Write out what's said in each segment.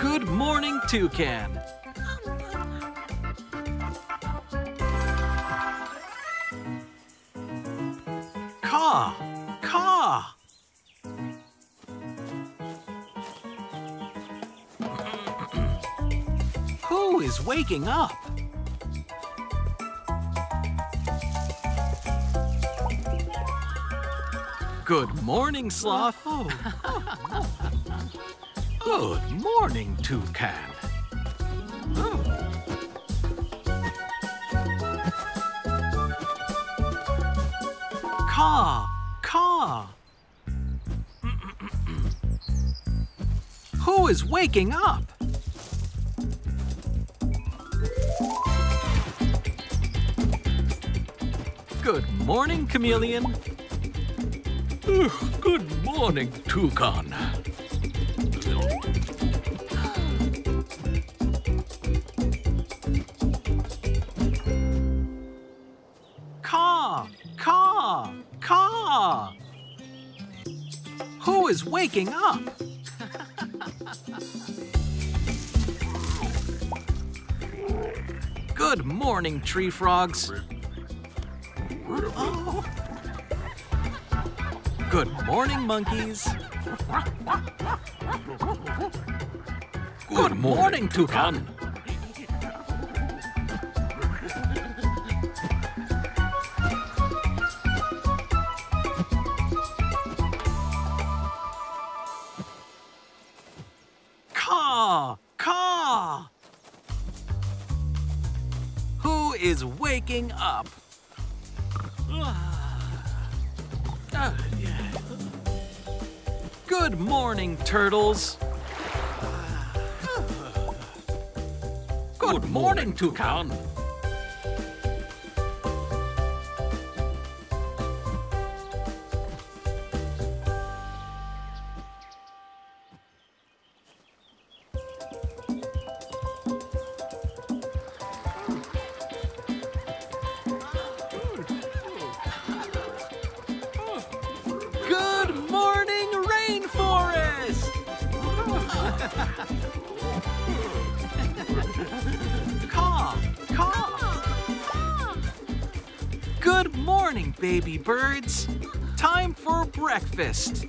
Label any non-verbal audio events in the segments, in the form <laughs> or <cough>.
Good morning, toucan. Caw, caw. Who is waking up? Good morning, Sloth. <laughs> <laughs> Good morning, Toucan. Oh. Caw, caw. Who is waking up? Good morning, chameleon. Good morning, toucan. Caw, caw, caw. Who is waking up? Good morning, tree frogs. Oh. Good morning, monkeys. Good morning, toucan. Caw, caw. Who is waking up? Ah, yeah. Good morning, turtles. Good morning, toucan. Baby birds. Time for breakfast.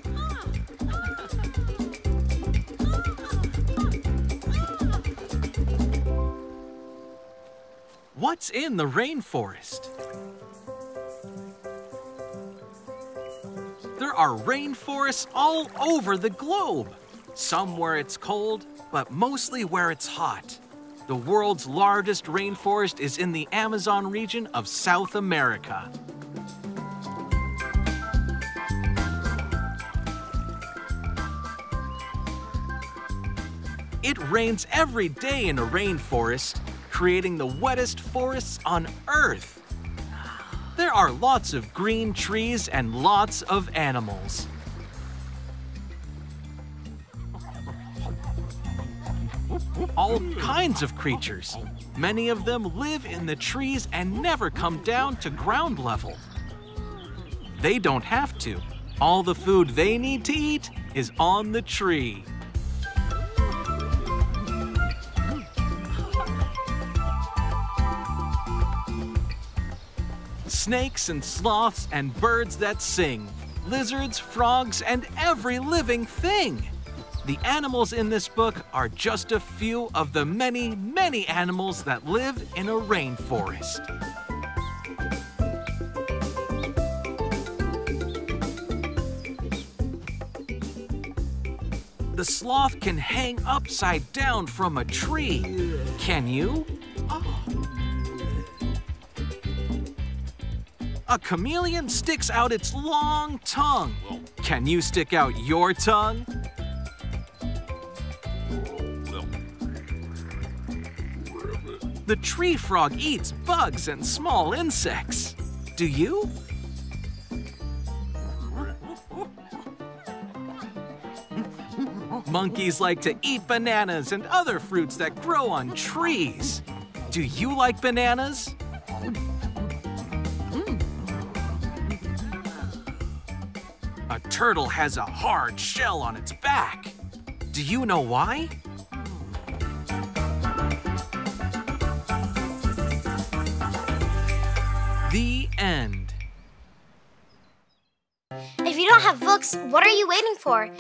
What's in the rainforest? There are rainforests all over the globe. Some where it's cold, but mostly where it's hot. The world's largest rainforest is in the Amazon region of South America. It rains every day in a rainforest, creating the wettest forests on Earth. There are lots of green trees and lots of animals. All kinds of creatures. Many of them live in the trees and never come down to ground level. They don't have to. All the food they need to eat is on the tree. Snakes and sloths and birds that sing, lizards, frogs, and every living thing. The animals in this book are just a few of the many, many animals that live in a rainforest. The sloth can hang upside down from a tree. Can you? A chameleon sticks out its long tongue. Can you stick out your tongue? The tree frog eats bugs and small insects. Do you? Monkeys like to eat bananas and other fruits that grow on trees. Do you like bananas? turtle has a hard shell on its back. Do you know why? The end. If you don't have Vooks, what are you waiting for?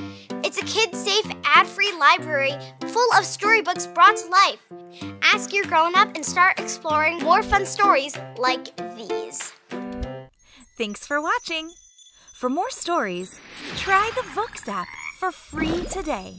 It's a kid-safe, ad-free library full of storybooks brought to life. Ask your grown-up and start exploring more fun stories like these. Thanks for watching. For more stories, try the Vooks app for free today.